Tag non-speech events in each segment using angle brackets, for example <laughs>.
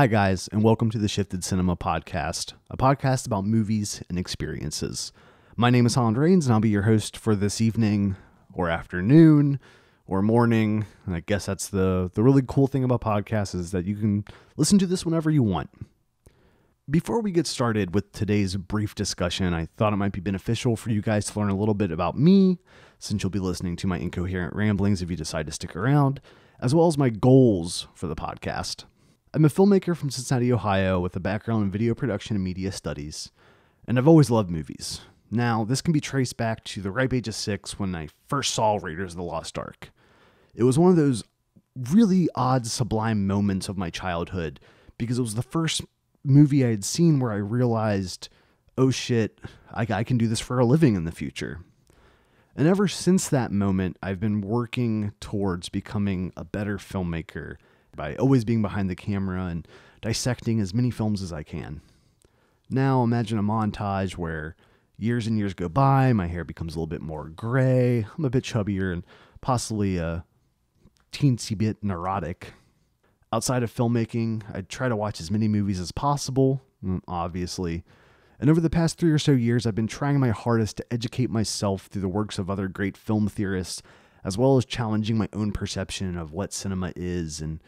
Hi, guys, and welcome to the Shifted Cinema Podcast, a podcast about movies and experiences. My name is Holland Rains, and I'll be your host for this evening, or afternoon, or morning. And I guess that's the, the really cool thing about podcasts is that you can listen to this whenever you want. Before we get started with today's brief discussion, I thought it might be beneficial for you guys to learn a little bit about me, since you'll be listening to my incoherent ramblings if you decide to stick around, as well as my goals for the podcast. I'm a filmmaker from Cincinnati, Ohio, with a background in video production and media studies, and I've always loved movies. Now, this can be traced back to the ripe age of six when I first saw Raiders of the Lost Ark. It was one of those really odd, sublime moments of my childhood because it was the first movie I had seen where I realized, oh shit, I, I can do this for a living in the future. And ever since that moment, I've been working towards becoming a better filmmaker by always being behind the camera and dissecting as many films as I can. Now imagine a montage where years and years go by, my hair becomes a little bit more gray, I'm a bit chubbier, and possibly a teensy bit neurotic. Outside of filmmaking, I try to watch as many movies as possible, mm, obviously. And over the past three or so years, I've been trying my hardest to educate myself through the works of other great film theorists, as well as challenging my own perception of what cinema is and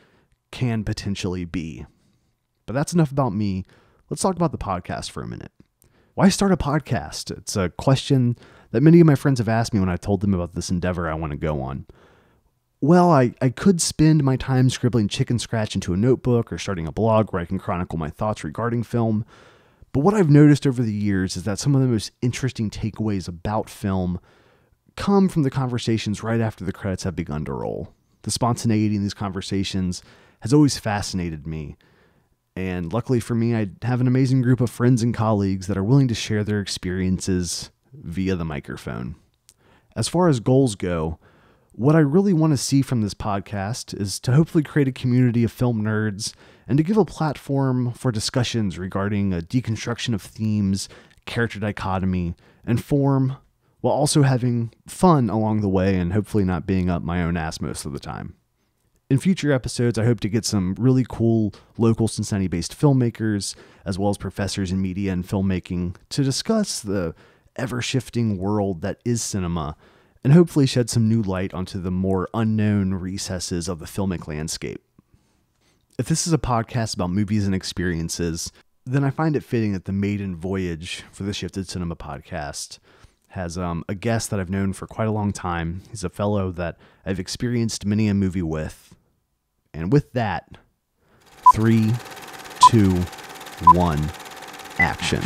can potentially be. But that's enough about me. Let's talk about the podcast for a minute. Why start a podcast? It's a question that many of my friends have asked me when I told them about this endeavor I want to go on well, I, I could spend my time scribbling chicken scratch into a notebook or starting a blog where I can chronicle my thoughts regarding film. But what I've noticed over the years is that some of the most interesting takeaways about film come from the conversations right after the credits have begun to roll. The spontaneity in these conversations has always fascinated me. And luckily for me, I have an amazing group of friends and colleagues that are willing to share their experiences via the microphone. As far as goals go, what I really want to see from this podcast is to hopefully create a community of film nerds and to give a platform for discussions regarding a deconstruction of themes, character dichotomy, and form, while also having fun along the way and hopefully not being up my own ass most of the time. In future episodes, I hope to get some really cool local Cincinnati based filmmakers, as well as professors in media and filmmaking, to discuss the ever shifting world that is cinema and hopefully shed some new light onto the more unknown recesses of the filmic landscape. If this is a podcast about movies and experiences, then I find it fitting that the maiden voyage for the Shifted Cinema podcast has um, a guest that I've known for quite a long time. He's a fellow that I've experienced many a movie with. And with that, three, two, one, action.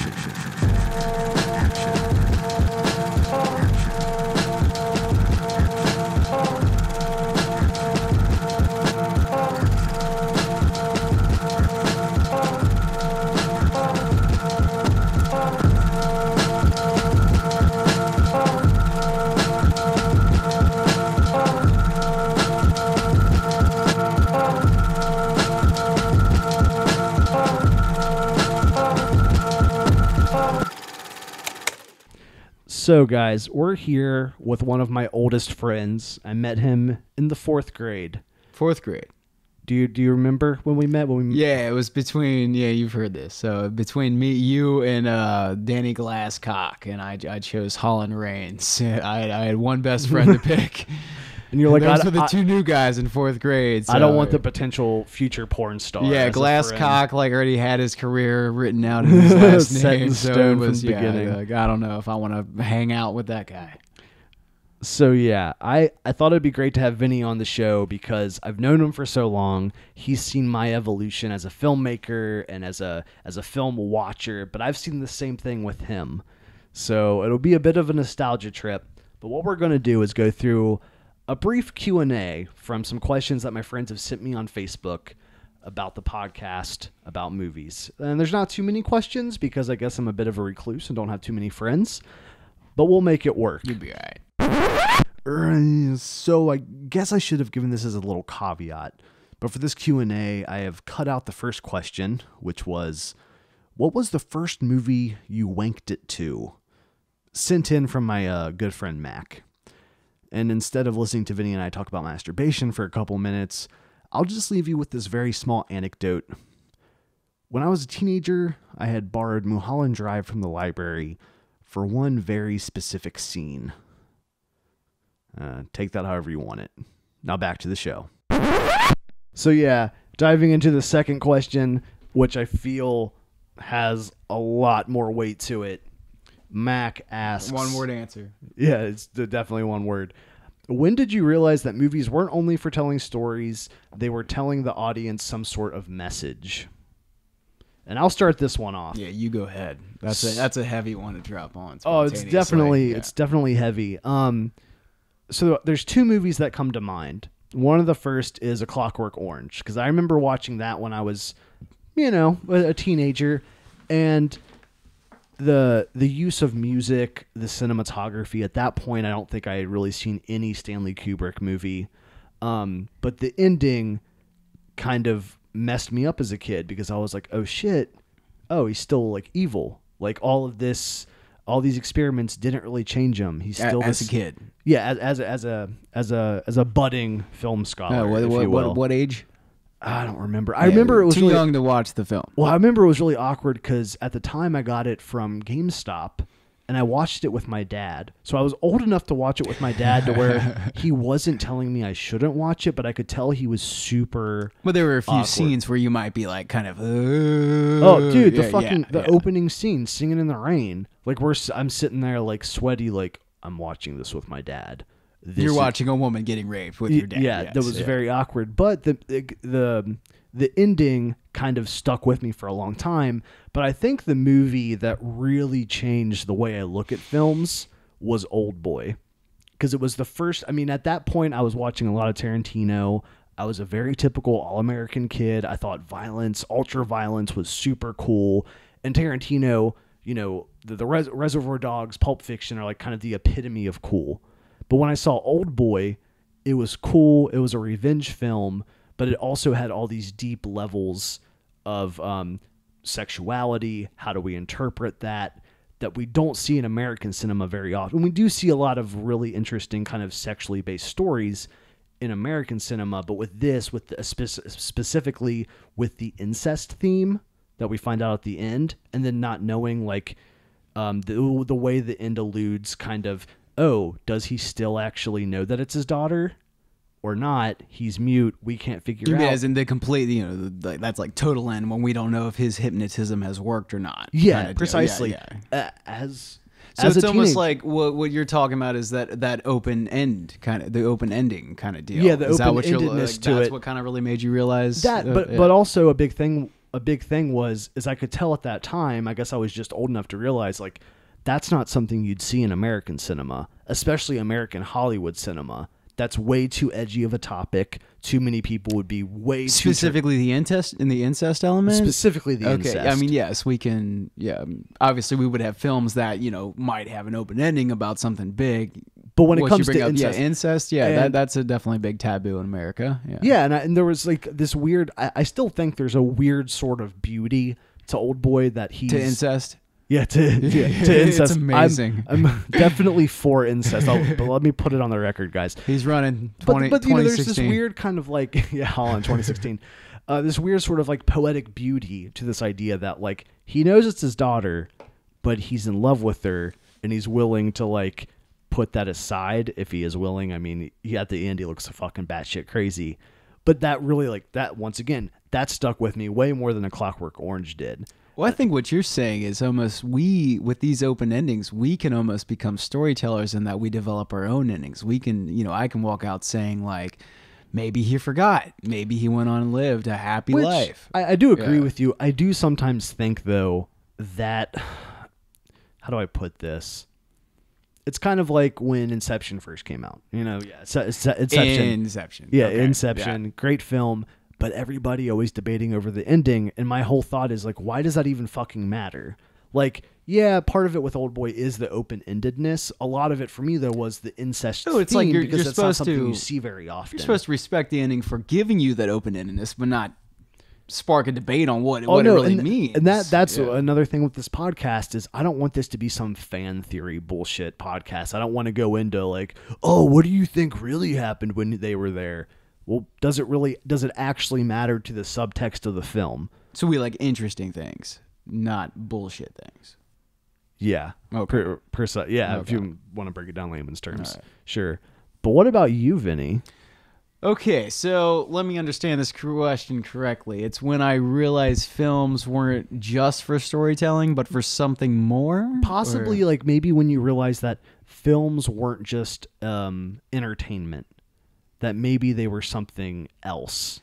So, guys, we're here with one of my oldest friends. I met him in the fourth grade. Fourth grade. Do you do you remember when we met? When we Yeah, it was between yeah, you've heard this. So between me, you, and uh, Danny Glasscock, and I, I chose Holland Rains. <laughs> I, I had one best friend to pick. <laughs> and you're like, Those I, were the I- two new guys in fourth grade. I don't want the potential future porn star. Yeah, as a friend. Glasscock like already had his career written out <laughs> in his last Set name, so stone it from was the yeah, beginning. like, I don't know if I want to hang out with that guy. So yeah, I I thought it'd be great to have Vinny on the show because I've known him for so long. He's seen my evolution as a filmmaker and as a as a film watcher, but I've seen the same thing with him. So it'll be a bit of a nostalgia trip. But what we're going to do is go through a brief Q&A from some questions that my friends have sent me on Facebook about the podcast about movies. And there's not too many questions because I guess I'm a bit of a recluse and don't have too many friends, but we'll make it work. You'd be alright. Uh, so I guess I should have given this as a little caveat. But for this Q&A, I have cut out the first question, which was what was the first movie you wanked it to? Sent in from my uh, good friend Mac. And instead of listening to Vinny and I talk about masturbation for a couple minutes, I'll just leave you with this very small anecdote. when I was a teenager, I had borrowed Mulholland Drive from the library for one very specific scene. Uh, take that however you want it. Now back to the show. So, yeah, diving into the second question, which I feel has a lot more weight to it. Mac asks One word answer. Yeah, it's definitely one word. When did you realize that movies weren't only for telling stories, they were telling the audience some sort of message? And I'll start this one off. Yeah, you go ahead. That's a that's a heavy one to drop on. Oh, it's definitely Yeah. it's definitely heavy. Um so there's two movies that come to mind. One of the first is A Clockwork Orange because I remember watching that when I was, you know, a, a teenager, and the the use of music, the cinematography. At that point, I don't think I had really seen any Stanley Kubrick movie, um, but the ending kind of messed me up as a kid because I was like, oh shit, oh he's still like evil. Like all of this, all these experiments didn't really change him. He's still as this, a kid. yeah, as, as a, as a as a as a budding film scholar, Oh, what, what, what, what age? I don't remember. I remember it was too really young to watch the film. well. I remember it was really awkward because at the time I got it from GameStop, and I watched it with my dad. So I was old enough to watch it with my dad to where <laughs> he wasn't telling me I shouldn't watch it, but I could tell he was super. But there were a few Awkward. scenes where you might be like, kind of. Oh, dude, the yeah, fucking yeah, the yeah. opening scene, singing in the rain. Like we're, I'm sitting there like sweaty, like I'm watching this with my dad. This You're is- watching a woman getting raped with Y- your dad. Yeah, yes, that was yeah. very awkward. But the, the the the ending kind of stuck with me for a long time. But I think the movie that really changed the way I look at films was Oldboy, because it was the first. I mean, at that point, I was watching a lot of Tarantino. I was a very typical all American kid. I thought violence, ultra violence, was super cool. And Tarantino, you know, the, the Res- Reservoir Dogs, Pulp Fiction are like kind of the epitome of cool. But when I saw Oldboy, it was cool. It was a revenge film, but it also had all these deep levels of um, sexuality. How do we interpret that? That we don't see in American cinema very often. We do see a lot of really interesting kind of sexually based stories in American cinema, but with this, with the, specifically with the incest theme that we find out at the end, and then not knowing like um, the the way the end alludes, kind of, oh, does he still actually know that it's his daughter, or not? He's mute. We can't figure You mean out. as in the complete, you know, the, that's like total end when we don't know if his hypnotism has worked or not. yeah, kinda precisely. Yeah, yeah. Uh, as So as it's almost teenage- like what what you're talking about is that that open end kind of the open ending kind of deal. Yeah, the is that what you're open-endedness like, to that's it. what kind of really made you realize that uh, but yeah. but also a big thing a big thing was is I could tell at that time I guess I was just old enough to realize like that's not something you'd see in American cinema especially American Hollywood cinema that's way too edgy of a topic too many people would be way too specifically the incest in the incest element. specifically the incest. okay, incest I mean, yes, we can. Yeah, um, obviously, we would have films that you know might have an open ending about something big. but when it comes to up, incest yeah, incest, yeah, that, that's a definitely big taboo in America. Yeah, Yeah, and, I, and there was like this weird. I, I still think there's a weird sort of beauty to Oldboy that he's to incest. Yeah, to <laughs> to It's incest. I'm- amazing. I'm, <laughs> definitely for incest. I'll, but let me put it on the record, guys. He's running But 20, but you know, there's this weird kind of like <laughs> yeah, Holland 2016. Uh, this weird sort of like poetic beauty to this idea that like he knows it's his daughter, but he's in love with her and he's willing to like put that aside if he is willing. I mean, he, at the end he looks fucking batshit crazy, but that really like that once again that stuck with me way more than a Clockwork Orange did. Well, I think what you're saying is almost we, with these open endings, we can almost become storytellers in that we develop our own endings. We can, you know, I can walk out saying, like, maybe he forgot. Maybe he went on and lived a happy Which, life. I, I do agree Yeah. with you. I do sometimes think though that <sighs> how do I put this? It's kind of like when Inception first came out. You know, yeah, Ince- Ince- Inception. Inception. yeah, Okay, Inception, great film, but everybody always debating over the ending and my whole thought is like why does that even fucking matter? Like, yeah, part of it with Oldboy is the open-endedness. A lot of it for me though was the incest No, it's like you're- because you're it's not supposed something to- you see very often. You're supposed to respect the ending for giving you that open endedness, but not spark a debate on what, Oh, what no, it really and, means. And that that's Yeah. another thing with this podcast is I don't want this to be some fan theory bullshit podcast. I don't want to go into like, oh, what do you think really happened when they were there? Well, does it really does it actually matter to the subtext of the film? So we like interesting things, not bullshit things. Yeah. Okay. Per, per se, yeah, if you want to break it down layman's terms. Alright. Sure. But what about you, Vinny? Okay, so let me understand this question correctly. It's when I realized films weren't just for storytelling, but for something more. Possibly Or- like maybe when you realize that films weren't just um, entertainment, that maybe they were something else.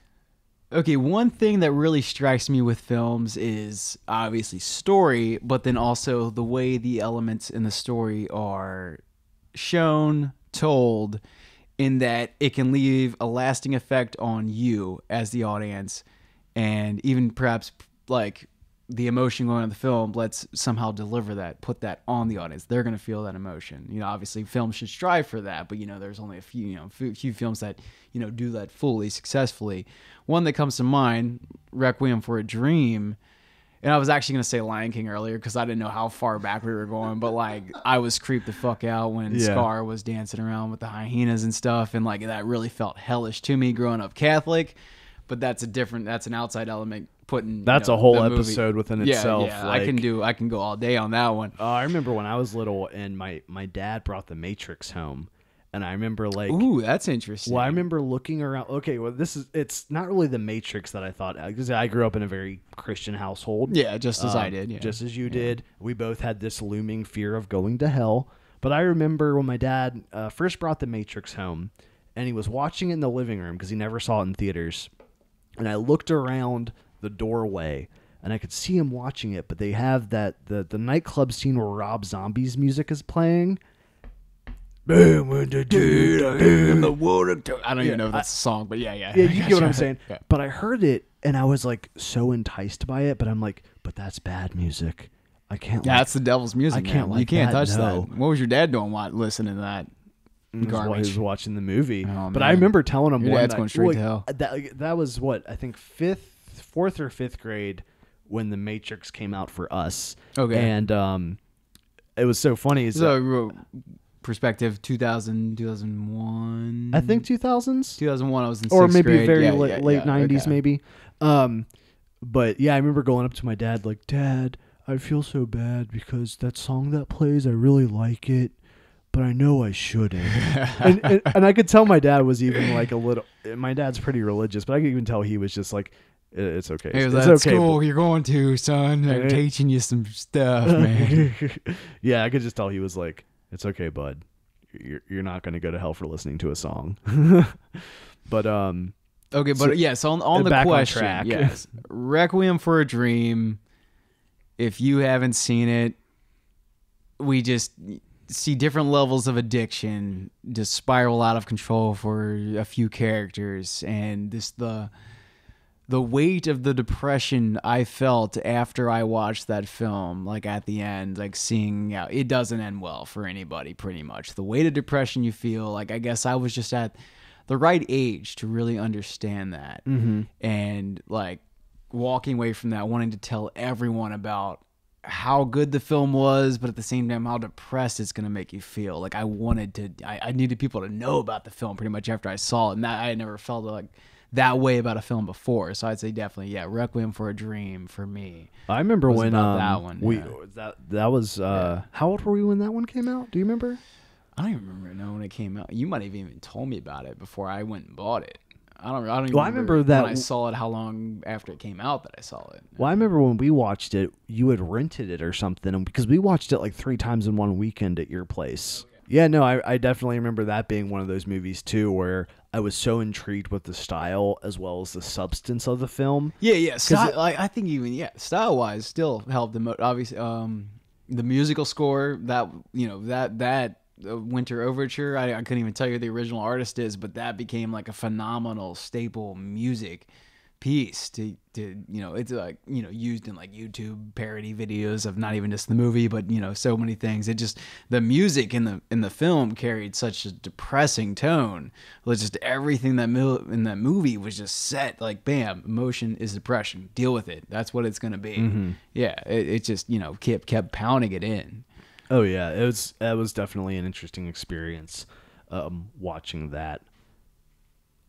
Okay, one thing that really strikes me with films is obviously story, but then also the way the elements in the story are shown, told, in that it can leave a lasting effect on you as the audience, and even perhaps like the emotion going on in the film, let's somehow deliver that, put that on the audience. They're going to feel that emotion. You know, obviously films should strive for that, but you know, there's only a few, you know, few, few films that, you know, do that fully successfully. One that comes to mind, Requiem for a Dream, and I was actually going to say Lion King earlier because I didn't know how far back we were going, but like I was creeped the fuck out when Yeah. Scar was dancing around with the hyenas and stuff, and like that really felt hellish to me growing up Catholic. But that's a different, that's an outside element putting. you That's know, a whole the movie- episode within yeah, itself. Yeah, I can do, I can go all day on that one. Uh, I remember when I was little and my my dad brought the Matrix home, and I remember like. Ooh, that's interesting. Well, I remember looking around. Okay, well, this is it's not really the Matrix that I thought because I grew up in a very Christian household. Yeah, just as I Um, did. Yeah. Just as you did. We both had this looming fear of going to hell. But I remember when my dad uh, first brought the Matrix home, and he was watching it in the living room because he never saw it in theaters. And I looked around the doorway, and I could see him watching it. But they have that the the nightclub scene where Rob Zombie's music is playing. Boom, when the dude, in the water. I don't even know if that's a song, but yeah, yeah. yeah, you get what I'm <laughs> saying. Yeah. But I heard it and I was like so enticed by it, but I'm like, but that's bad music. I can't. Yeah, like, that's the devil's music. I can't man. you can't that, touch no. that. What was your dad doing? What listening to that? Mm, that's why he was watching the movie. Oh, but I remember telling him Your one dad's night- going straight like, to hell. That that was what I think fifth, fourth or fifth grade when the Matrix came out for us. Okay. and um, it was so funny. is So, perspective 2000, 2001. I think 2000s. 2001. I was in or maybe grade. very Yeah, late, yeah, late yeah, 90s okay. maybe um but yeah i remember going up to my dad like dad i feel so bad because that song that plays i really like it but i know i shouldn't <laughs> and, and, and i could tell my dad was even like a little my dad's pretty religious but i could even tell he was just like "I- it's okay Hey, it's that's okay cool. You're going to, son. They're Hey. teaching you some stuff, <laughs> man. yeah i could just tell he was like it's okay bud you're, you're not going to go to hell for listening to a song <laughs> but um Okay, So- but yes, on on the back on question, track. yes, <laughs> Requiem for a Dream. If you haven't seen it, we just see different levels of addiction just spiral out of control for a few characters, and this the the weight of the depression I felt after I watched that film, like at the end, like seeing yeah, it doesn't end well for anybody, pretty much. The weight of depression you feel, like I guess I was just at the right age to really understand that, mm-hmm. and like walking away from that, wanting to tell everyone about how good the film was, but at the same time how depressed it's gonna make you feel. Like I wanted to, I, I needed people to know about the film pretty much after I saw it, and that I had never felt like that way about a film before. So I'd say definitely, yeah, Requiem for a Dream for me. I remember when um, that one, we yeah. that that was uh how old were we when that one came out? Do you remember? I don't even remember now when it came out. You might have even told me about it before I went and bought it. I don't. I don't. Even Well, I remember that when I saw it. How long after it came out that I saw it? Well, I remember when we watched it, you had rented it or something, and because we watched it like three times in one weekend at your place. Yeah, no, I, I definitely remember that being one of those movies too, where I was so intrigued with the style as well as the substance of the film. Yeah, yeah. Style, it- like, I think even yeah, style wise, still helped the mo- obviously um the musical score that you know that that uh, Winter Overture. I, I couldn't even tell you who the original artist is, but that became like a phenomenal staple music piece to to you know it's like you know used in like YouTube parody videos of not even just the movie but you know so many things. It just the music in the in the film carried such a depressing tone. Like just everything that mil- in that movie was just set like bam emotion is depression. Deal with it. That's what it's gonna be. Yeah it, it just you know kept kept pounding it in. Oh yeah, it was that was definitely an interesting experience um, watching that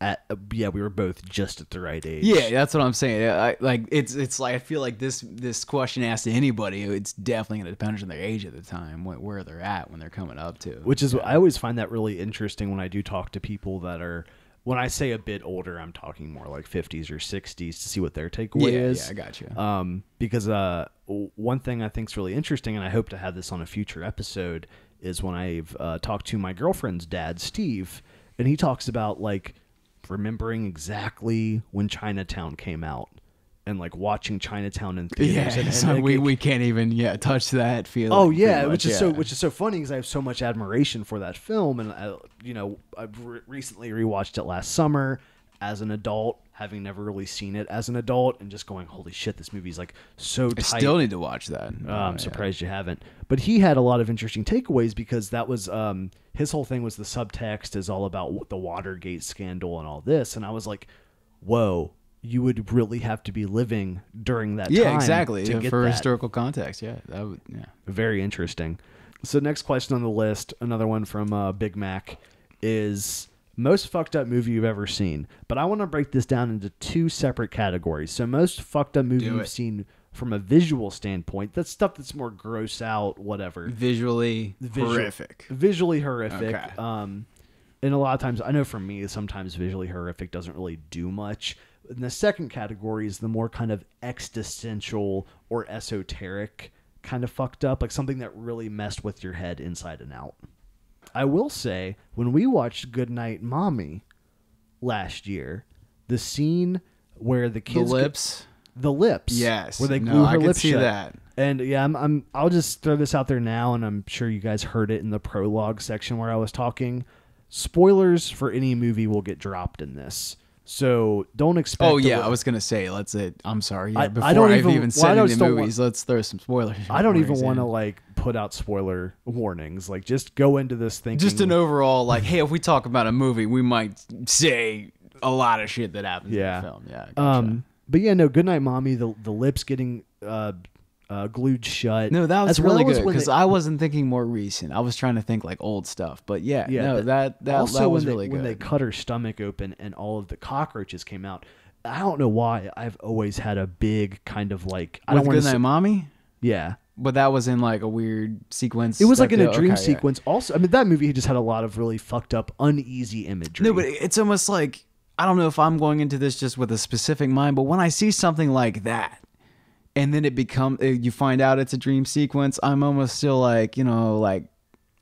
at yeah, we were both just at the right age. Yeah, that's what I'm saying. I, like it's it's like I feel like this this question asked to anybody, it's definitely going to depend on their age at the time, wh- where they're at when they're coming up to. which is I always find that really interesting when I do talk to people that are when I say a bit older, I'm talking more like 50s or 60s to see what their takeaway yeah, is. yeah, I got you. um, because uh, one thing I think is really interesting, and I hope to have this on a future episode, is when I've uh, talked to my girlfriend's dad, Steve, and he talks about like remembering exactly when Chinatown came out and like watching Chinatown in theaters. yeah, and, <laughs> and, so like, we, we can't even yeah touch that feeling. Oh yeah, much, which is so which is so funny because I have so much admiration for that film, and I, you know I've re- recently rewatched it last summer as an adult, having never really seen it as an adult, and just going, holy shit, this movie's like so I still need to watch that. Uh, Oh, I'm yeah. surprised you haven't. But he had a lot of interesting takeaways because that was um, his whole thing was the subtext is all about the Watergate scandal and all this, and I was like, whoa. You would really have to be living during that Yeah, time exactly. to yeah, get for that. historical context, yeah, that would yeah. Very interesting. So next question on the list, another one from uh, Big Mac, is most fucked up movie you've ever seen. But I want to break this down into two separate categories. So most fucked up movie you've seen from a visual standpoint. That's stuff that's more gross out, whatever. Visually Visual- horrific. Visually horrific. Okay. Um, and a lot of times, I know for me, sometimes visually horrific doesn't really do much. And the second category is the more kind of existential or esoteric kind of fucked up, like something that really messed with your head inside and out. I will say, when we watched Goodnight Mommy last year, the scene where the kids The lips. the lips. Yes. Where they No, glue her I lips see shut. that. And yeah, I'm, I'm I'll just throw this out there now and I'm sure you guys heard it in the prologue section where I was talking. Spoilers for any movie will get dropped in this. So don't expect Oh yeah, I was gonna say. Let's say. I'm sorry. Yeah, I- I don't I've even- even, well, I said just any don't want- movies, let's throw some spoilers. I don't even want to like put out spoiler warnings. Like just go into this thing. Just an overall like, <laughs> hey, if we talk about a movie, we might say a lot of shit that happens Yeah. in the film. Yeah. gotcha. um but yeah, no, Goodnight Mommy, the the lips getting uh, uh glued shut. no, that was as well really good because I wasn't thinking more recent. I was trying to think like old stuff, but yeah, Yeah, no, that that also that was when really they, good. when they cut her stomach open and all of the cockroaches came out. I don't know why. I've always had a big kind of like I With don't want to say, Mommy, yeah. but that was in like a weird sequence. It was like in a dream okay, yeah. sequence. Also, I mean that movie just had a lot of really fucked up, uneasy imagery. No, but it's almost like I don't know if I'm going into this just with a specific mind, but when I see something like that, and then it become uh, you find out it's a dream sequence, I'm almost still like you know like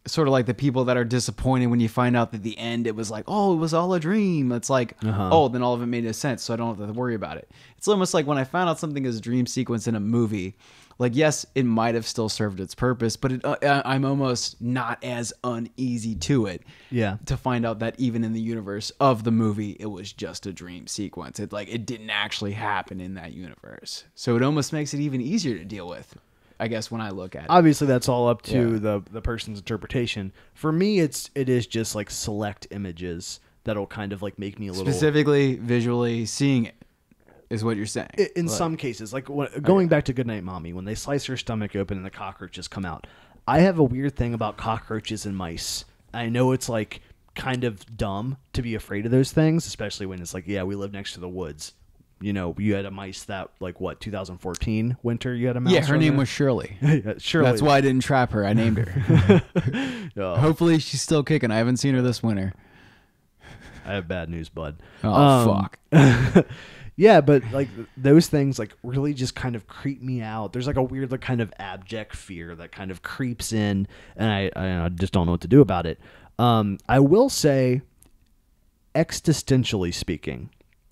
sort of like the people that are disappointed when you find out that the end it was like oh it was all a dream. It's like Uh-huh. oh then all of it made no sense, so I don't have to worry about it. It's almost like when I found out something is a dream sequence in a movie. Like yes, it might have still served its purpose, but it, uh, I- I'm almost not as uneasy to it yeah, to find out that even in the universe of the movie it was just a dream sequence it like it didn't actually happen in that universe so it almost makes it even easier to deal with i guess when i look at it obviously that's all up to Yeah. the the person's interpretation. For me, it's it is just like select images that'll kind of like make me a little. specifically visually seeing it is what you're saying. In Like, some cases like when, going back to goodnight mommy when they slice her stomach open and the cockroaches come out i have a weird thing about cockroaches and mice. I know it's like kind of dumb to be afraid of those things especially when it's like yeah we live next to the woods. You know you had a mice that like what 2014 winter you had a mouse yeah her name there? was shirley. <laughs> Yeah, Shirley. that's why i didn't trap her. I <laughs> named her. <laughs> Oh, hopefully she's still kicking. I haven't seen her this winter. I have bad news bud. Oh Um, fuck yeah but like those things like really just kind of creep me out there's like a weird like kind of abject fear that kind of creeps in and i i, I just don't know what to do about it um i will say existentially speaking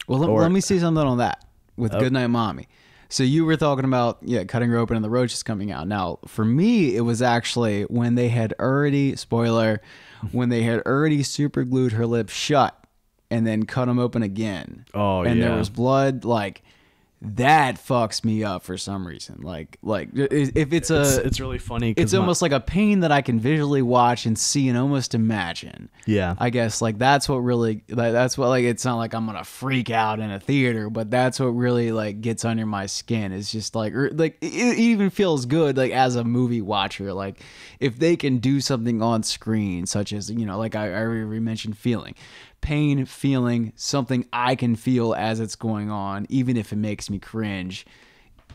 Well, let, Or- let me see something on that with Goodnight Mommy. So you were talking about yeah, cutting her open and the roaches coming out. Now, for me, it was actually when they had already spoiler, when they had already super glued her lips shut and then cut them open again. Oh, and yeah. there was blood. Like that fucks me up for some reason. Like like if it's a it's, it's really funny. it's almost like a pain that I can visually watch and see and almost imagine. yeah I guess like that's what really like, that's what like it's not like I'm gonna freak out in a theater, but that's what really like gets under my skin. It's just like or, like it, it even feels good like as a movie watcher. Like if they can do something on screen, such as you know like I, I already mentioned feeling. Pain feeling something I can feel as it's going on, even if it makes me cringe,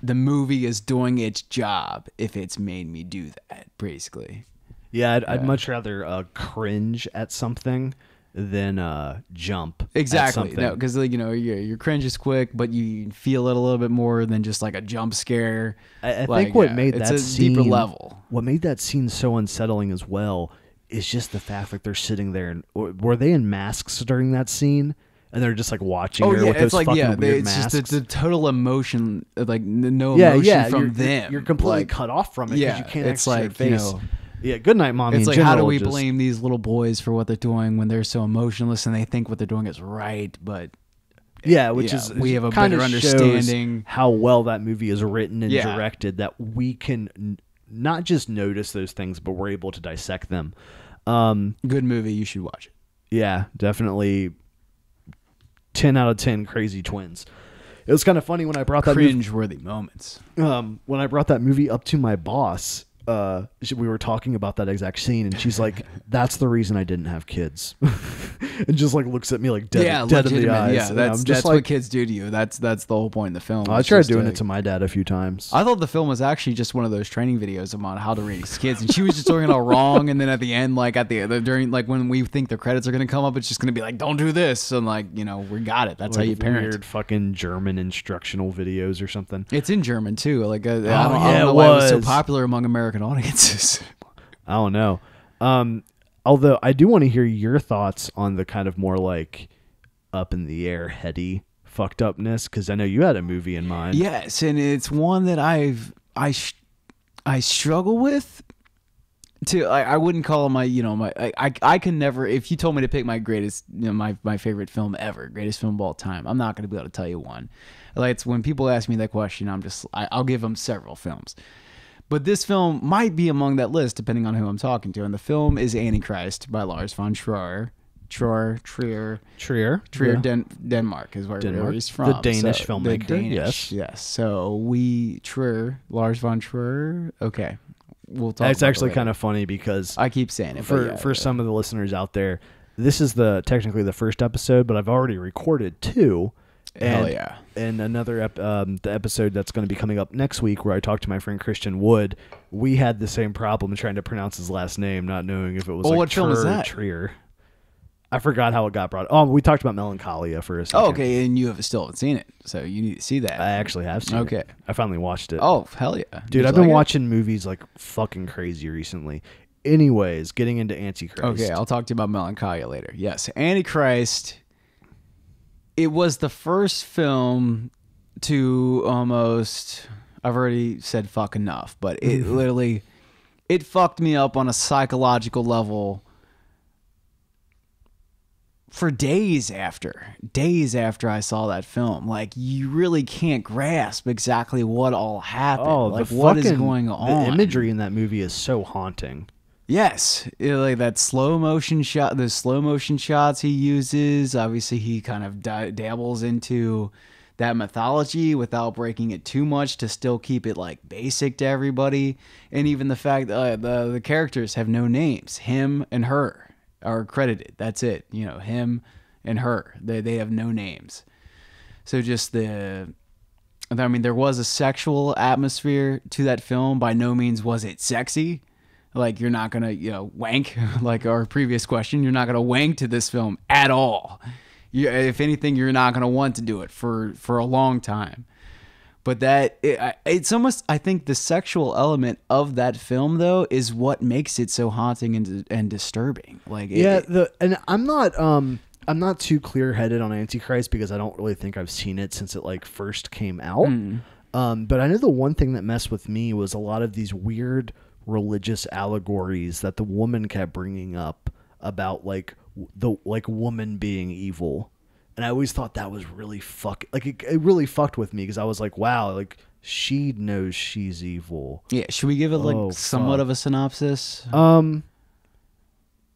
the movie is doing its job if it's made me do that, basically. Yeah, I'd, I'd much rather uh, cringe at something than uh, jump. Exactly. No, because like you know your your cringe is quick, but you feel it a little bit more than just like a jump scare. I, I Like, think what yeah, made it's that a scene deeper level. What made that scene so unsettling as well is just the fact that they're sitting there and were they in masks during that scene and they're just like watching Oh her yeah, with those it's like fucking yeah, weird they, it's masks. just the, the total emotion, uh, like no yeah, emotion yeah, from you're, them. You're completely Like, cut off from it because yeah, you can't it's like, see you face. know, yeah, good night, mommy. It's like how do we just- blame these little boys for what they're doing when they're so emotionless and they think what they're doing is right, but Yeah, which Yeah, is we have a better understanding. how well that movie is written and directed that we can not just notice those things, but we're able to dissect them. Um, good movie, you should watch it. yeah, definitely. Ten out of ten, crazy twins. It was kind of funny when I brought that movie, Cringe-worthy moments. um, when I brought that movie up to my boss. Uh, we were talking about that exact scene, and she's like, <laughs> "That's the reason I didn't have kids," <laughs> and just like looks at me like dead, yeah, dead in the eyes. Yeah, that's I'm just that's like, what kids do to you. That's that's the whole point in the film. I tried doing to- it to my dad a few times. I thought the film was actually just one of those training videos about how to raise kids, and she was just doing it all wrong. And then at the end, like at the, the during like when we think the credits are gonna come up, it's just gonna be like, "Don't do this," and like you know, we got it. That's how you parent. Weird fucking German instructional videos or something. It's in German too. Like uh, I, don't, I don't know it why it was so popular among American audiences. <laughs> I don't know. Um, although I do want to hear your thoughts on the kind of more like up in the air, heady fucked upness, because I know you had a movie in mind. yes, and it's one that I've I sh- I struggle with. To I, I wouldn't call it my you know my I, I I can never if you told me to pick my greatest you know my my favorite film ever greatest film of all time I'm not going to be able to tell you one like it's when people ask me that question I'm just I, I'll give them several films but this film might be among that list depending on who I'm talking to and the film is Antichrist by Lars von Trier Trier Trier Trier. Trier, Yeah. Den- Denmark is where, Denmark. he's The from. Danish So, filmmaker, The Danish, yes. yes. So we Trier, Lars von Trier. Okay, we'll talk. It's actually kind of funny because I keep saying it for yeah, for yeah. some of the listeners out there, this is the technically the first episode, but I've already recorded two. Hell And, yeah. And another ep- um, the episode that's going to be coming up next week, where I talked to my friend Christian Wood. We had the same problem trying to pronounce his last name, not knowing if it was Oh, like what film is Trier that? Trier. I forgot how it got brought. Oh, we talked about Melancholia for a second. Oh, okay, and you have still haven't seen it, so you need to see that. I actually have seen Okay. it. I finally watched it. oh, hell yeah, dude, Did I've you been like it? watching movies like fucking crazy recently. Anyways, getting into Antichrist. Okay, I'll talk to you about Melancholia later. Yes, Antichrist. It was the first film to almost. I've already said fuck enough, but it mm-hmm. literally, it fucked me up on a psychological level. For days after, days after I saw that film, like you really can't grasp exactly what all happened. Oh, like the what is fucking- going on? The imagery in that movie is so haunting. Yes, it- like that slow motion shot, the slow motion shots he uses. Obviously, he kind of dabbles into that mythology without breaking it too much to still keep it like basic to everybody. And even the fact uh, the the characters have no names. Him and her are credited. That's it. You know, him and her. They they have no names. So just the I mean, there was a sexual atmosphere to that film. By no means was it sexy. Like you're not gonna, you know, wank. <laughs> Like our previous question, you're not gonna wank to this film at all. You, if anything, you're not gonna want to do it for for a long time. But that it, it's almost, I think, the sexual element of that film though is what makes it so haunting and and disturbing. Like it- Yeah, the and I'm not um I'm not too clear headed on Antichrist because I don't really think I've seen it since it like first came out. Hmm. Um, but I know the one thing that messed with me was a lot of these weird religious allegories that the woman kept bringing up about like the like woman being evil, and I always thought that was really fuck like it, it really fucked with me because I was like, wow, like she knows she's evil. yeah. Should we give it like Oh, somewhat fuck. of a synopsis? Um.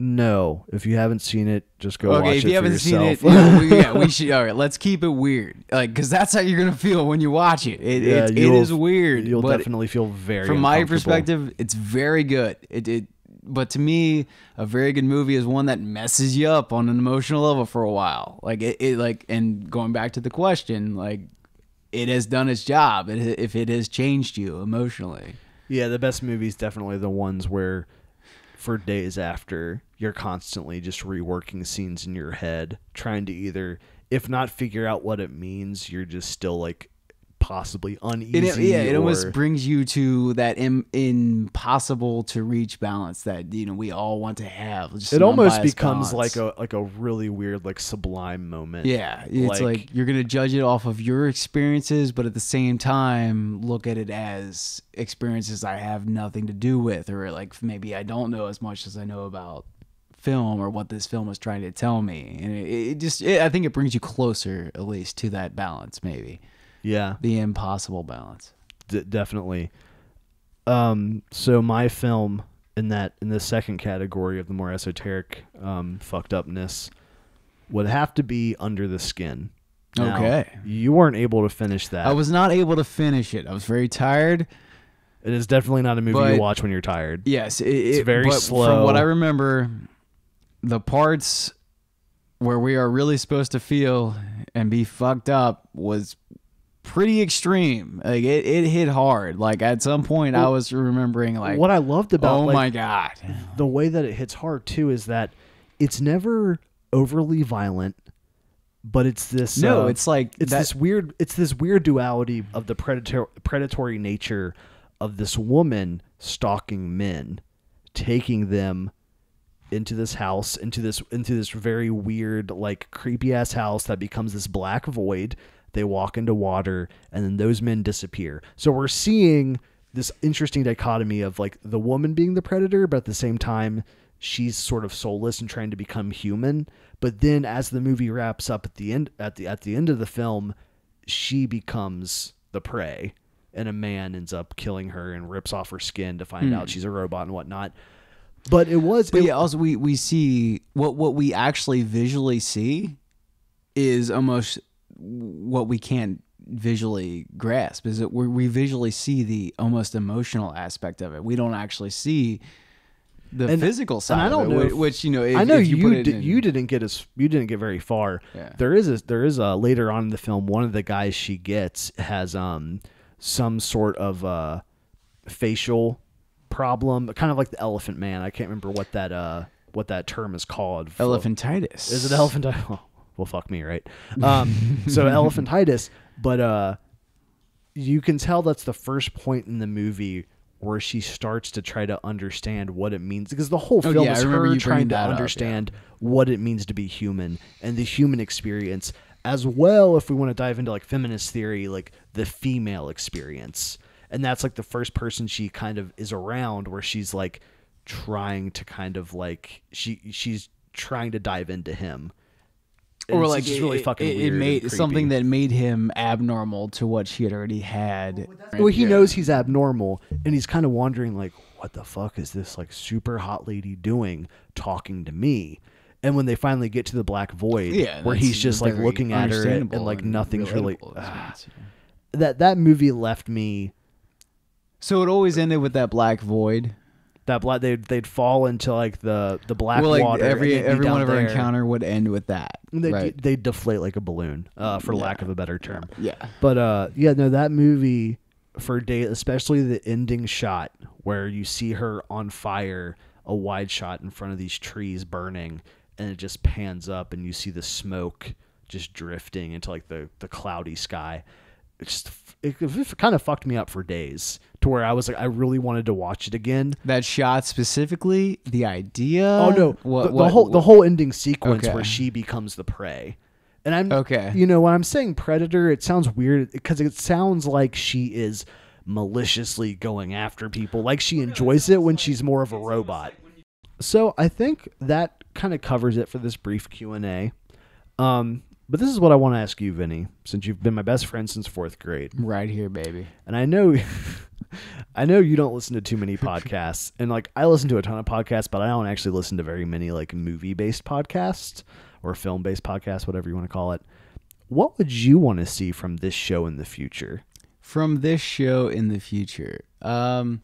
No, if you haven't seen it, just go watch it. okay, if it you for haven't seen yourself. it, yeah, we, yeah, we <laughs> should. All right, let's keep it weird, like because that's how you're gonna feel when you watch it. It Yeah, it, it weird. You'll but definitely feel very. from my perspective, it's very good. It, it but to me, a very good movie is one that messes you up on an emotional level for a while. Like it, it like, and going back to the question, like it has done its job. It, if it has changed you emotionally. Yeah, the best movies definitely the ones where for days after you're constantly just reworking scenes in your head, trying to either if not figure out what it means, you're just still like possibly uneasy. It, yeah, it almost brings you to that Im- impossible to reach balance that you know we all want to have. Just it almost becomes balance. like a like a really weird like sublime moment. Yeah, it's Like- like, you're gonna judge it off of your experiences, but at the same time, look at it as experiences I have nothing to do with, or like maybe I don't know as much as I know about film or what this film is trying to tell me, and it, it just it, I think it brings you closer at least to that balance, maybe Yeah. the impossible balance. D- definitely. Um, so my film in that in the second category of the more esoteric um, fucked upness would have to be Under the Skin. Now, Okay. you weren't able to finish that. I was not able to finish it. I was very tired. it is definitely not a movie But- you watch when you're tired. Yes, it, it's very slow. From what I remember, the parts where we are really supposed to feel and be fucked up was pretty extreme. Like it, it hit hard. Like at some point, I was remembering like, what I loved about oh like, my god, the way that it hits hard too is that it's never overly violent, but it's this no, uh, it's like it's that, this weird it's this weird duality of the predator predatory nature of this woman stalking men taking them into this house into this into this very weird like creepy ass house that becomes this black void. They walk into water and then those men disappear. So we're seeing this interesting dichotomy of like the woman being the predator but at the same time she's sort of soulless and trying to become human. But then as the movie wraps up at the end at the at the end of the film she becomes the prey and a man ends up killing her and rips off her skin to find out hmm. she's a robot and whatnot but it was But it- yeah, also we we see what what we actually visually see is almost what we can't visually grasp. Is that we we visually see the almost emotional aspect of it. We don't actually see the And- physical side I don't it, know which you know. If, I know you put it did, in- you didn't get as you didn't get very far. Yeah. There is a there is a later on in the film one of the guys she gets has um some sort of uh facial problem, kind of like the elephant man. I can't remember what that uh what that term is called. Elephantitis. Is it elephantitis? <laughs> Oh, well, fuck me, right? Um, so <laughs> elephantitis, but uh, you can tell that's the first point in the movie where she starts to try to understand what it means because the whole Oh, film yeah, is her trying to that up, yeah. understand what it means to be human and the human experience as well if we want to dive into like feminist theory like the female experience and that's like the first person she kind of is around where she's like trying to kind of like she she's trying to dive into him And or like just it, really it- fucking it, weird and made something that made him abnormal to what she had already had. well he knows he's abnormal and he's kind of wondering like what the fuck is this like super hot lady doing talking to me and when they finally get to the black void yeah, where he's just like looking at her and, and, like nothing's really <sighs> yeah. that that movie left me So it always ended with that black void. that black they'd they'd fall into like the the black well, like water every every one of our encounter would end with that. They'd, right. they'd deflate like a balloon uh, for Yeah. lack of a better term Yeah. But uh, yeah, no, that movie for day, especially the ending shot where you see her on fire, a wide shot in front of these trees burning, and it just pans up and you see the smoke just drifting into like the the cloudy sky. It just it, it kind of fucked me up for days to where I was like, I really wanted to watch it again. That shot specifically, the idea. Oh no, what, the, the what- whole the whole ending sequence Okay. where she becomes the prey. And I'm Okay. You know, when I'm saying predator, it sounds weird because it sounds like she is maliciously going after people, like she enjoys it when she's more of a robot. So I think that kind of covers it for this brief Q and A. Um, but this is what I want to ask you, Vinny, since you've been my best friend since fourth grade, right here, baby. and I know, <laughs> I know you don't listen to too many <laughs> podcasts, and like I listen to a ton of podcasts, but I don't actually listen to very many like movie based podcasts or film based podcasts, whatever you want to call it. What would you want to see from this show in the future? From this show in the future, um,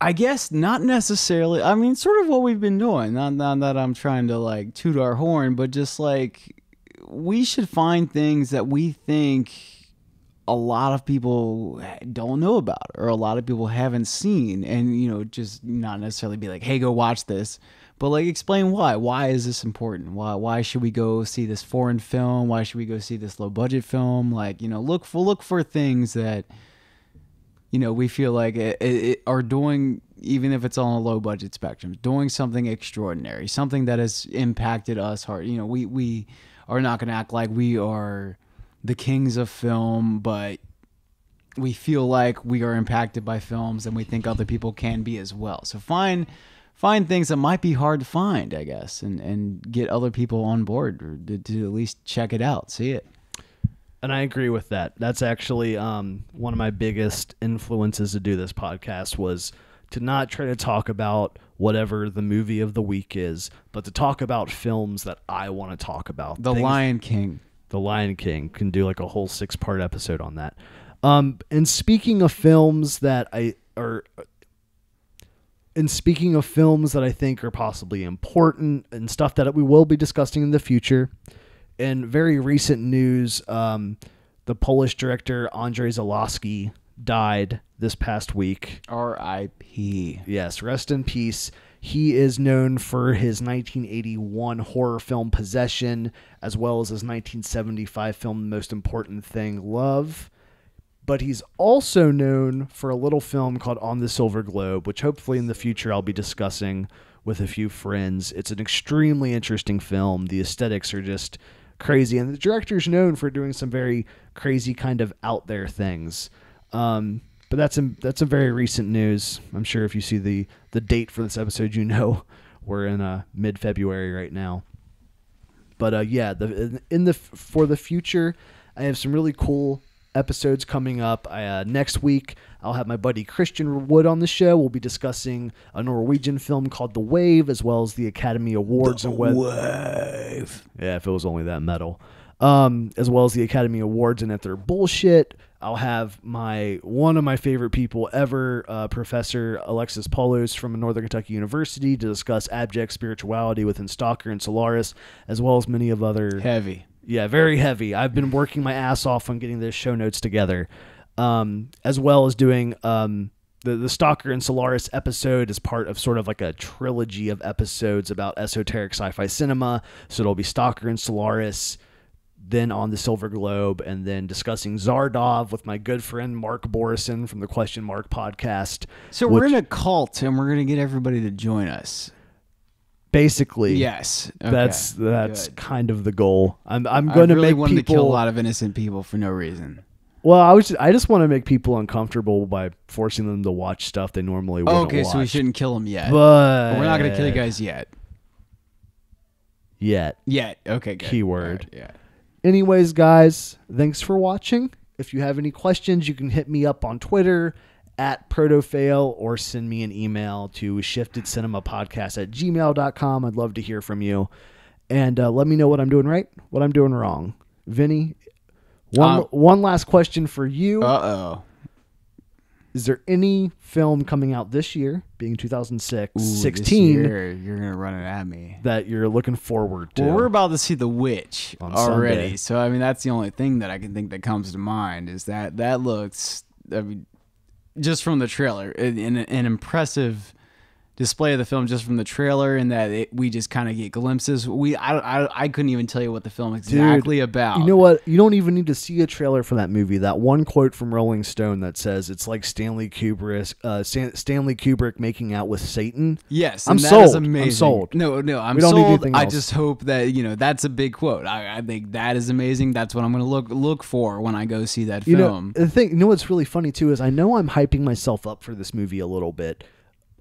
I guess not necessarily. I mean, sort of what we've been doing. Not, not that I'm trying to like toot our horn, but just like we should find things that we think a lot of people don't know about or a lot of people haven't seen and you know just not necessarily be like hey go watch this but like explain why why is this important why why should we go see this foreign film why should we go see this low budget film like you know look for look for things that you know we feel like it, it, are doing even if it's on a low budget spectrum doing something extraordinary something that has impacted us hard you know we we are not going to act like we are the kings of film, but we feel like we are impacted by films and we think other people can be as well. So find find things that might be hard to find, I guess, and and get other people on board to, to at least check it out, see it. And I agree with that. That's actually um, one of my biggest influences to do this podcast was to not try to talk about whatever the movie of the week is, but to talk about films that I want to talk about. The Things, Lion King. The Lion King can do like a whole six part episode on that. Um, and speaking of films that I are, and speaking of films that I think are possibly important and stuff that we will be discussing in the future, in very recent news, um, the Polish director Andrzej Zulawski died this past week. R.I.P. Yes, rest in peace. He is known for his 1981 horror film Possession, as well as his 1975 film The Most Important Thing, Love. But he's also known for a little film called On the Silver Globe, which hopefully in the future I'll be discussing with a few friends. It's an extremely interesting film. The aesthetics are just crazy, and the director's known for doing some very crazy, kind of out there things. Um, but that's a that's a very recent news. I'm sure if you see the the date for this episode, you know <laughs> we're in uh, mid February right now. But uh, yeah, the in the for the future, I have some really cool episodes coming up. I, uh, next week, I'll have my buddy Christian Wood on the show. We'll be discussing a Norwegian film called The Wave, as well as the Academy Awards the and Wave. Yeah, if it was only that metal. Um, as well as the Academy Awards and if they're bullshit. I'll have my one of my favorite people ever, uh, Professor Alexis Paulos from Northern Kentucky University, to discuss abject spirituality within Stalker and Solaris, as well as many of other heavy. Yeah, very heavy. I've been working my ass off on getting the show notes together, um, as well as doing um, the the Stalker and Solaris episode is part of sort of like a trilogy of episodes about esoteric sci-fi cinema. So it'll be Stalker and Solaris then on the Silver Globe, and then discussing Zardoz with my good friend Mark Borison from the Question Mark podcast. So we're in a cult, and we're gonna get everybody to join us. Basically, yes. Okay. That's that's good. kind of the goal. I'm I'm going to make people to kill a lot of innocent people for no reason. Well, I was just, I just want to make people uncomfortable by forcing them to watch stuff they normally wouldn't. okay, watch. so we shouldn't kill them yet. But we're not going to kill you guys yet. Yet. Yet. Okay. Good. Keyword. Right, yeah. Anyways, guys, thanks for watching. If you have any questions, you can hit me up on Twitter at protofail or send me an email to shiftedcinemapodcast at gmail.com. I'd love to hear from you. And uh, let me know what I'm doing right, what I'm doing wrong. Vinny, one, um, one last question for you. Uh oh. Is there any film coming out this year, being 2006, Ooh, 16, year, you're gonna run it at me that you're looking forward to? Well, we're about to see The Witch already, Sunday. so I mean that's the only thing that I can think that comes to mind is that that looks, I mean, just from the trailer, an, an impressive display of the film just from the trailer and that it, we just kind of get glimpses. We I, I I couldn't even tell you what the film exactly Dude, about. You know what? You don't even need to see a trailer for that movie. That one quote from Rolling Stone that says it's like Stanley Kubrick uh, Stan, Stanley Kubrick making out with Satan. Yes, I'm sold. I'm sold. No, no, I'm we don't sold. I just hope that you know that's a big quote. I, I think that is amazing. That's what I'm going to look look for when I go see that you film. Know, the thing, you know what's really funny too is I know I'm hyping myself up for this movie a little bit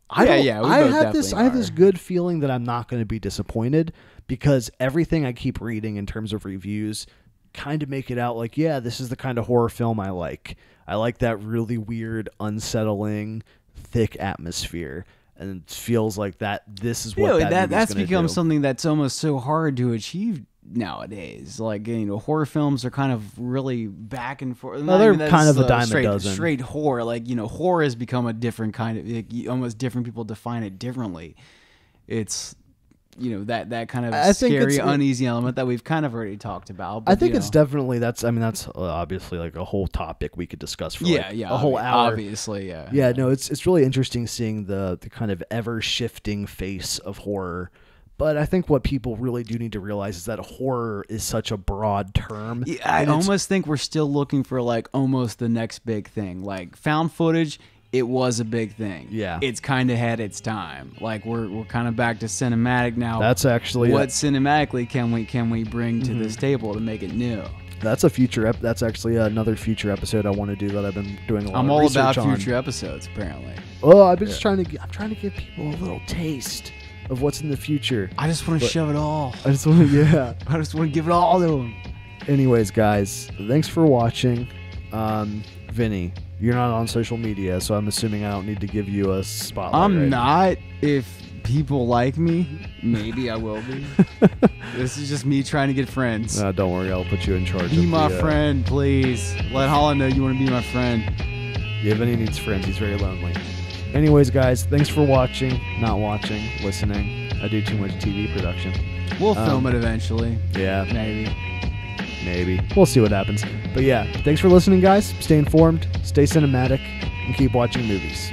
I yeah, yeah. I have this. Are. I have this good feeling that I'm not going to be disappointed because everything I keep reading in terms of reviews kind of make it out like, yeah, this is the kind of horror film I like. I like that really weird, unsettling, thick atmosphere, and it feels like that. This is what that, that's become do. something that's almost so hard to achieve nowadays. Like you know, horror films are kind of really back and forth. Well, they're even that kind of a uh, dime a straight, dozen. Straight horror, like you know, horror has become a different kind of like, almost different people define it differently. It's you know that that kind of I scary, it's- uneasy element that we've kind of already talked about. I think you it's definitely that's. I mean, that's uh, obviously like a whole topic we could discuss for yeah, like yeah, a whole hour. Obviously, yeah, Yeah, no, it's it's really interesting seeing the the kind of ever shifting face of horror. But I think what people really do need to realize is that horror is such a broad term. Yeah, I almost think we're still looking for like almost the next big thing. Like found footage, it was a big thing. Yeah. It's kind of had its time. Like we're we're kind of back to cinematic now. that's actually what a, cinematically can we can we bring to Mm-hmm. this table to make it new? that's a future. Ep- that's actually another future episode I want to do that I've been doing a lot I'm of all research about on. future episodes apparently. Oh, I'm just trying to. gi- I'm trying to give people a little taste of what's in the future. I just want to shove it all. I just want to. Yeah. <laughs> I just want to give it all to them. Anyways, guys, thanks for watching. Um, Vinny, you're not on social media, so I'm assuming I don't need to give you a spotlight. I'm right? not. If people like me, maybe I will be. <laughs> this is just me trying to get friends. Uh, don't worry, I'll put you in charge. Be of my the, uh, friend, please. Let Holland know you want to be my friend. Yeah, Vinny needs friends. He's very lonely. Anyways, guys, thanks for watching, not watching, listening. I do too much TV production. We'll Um, film it eventually, Yeah, maybe. maybe. We'll see what happens. But yeah, thanks for listening, guys. Stay informed, stay cinematic, and keep watching movies.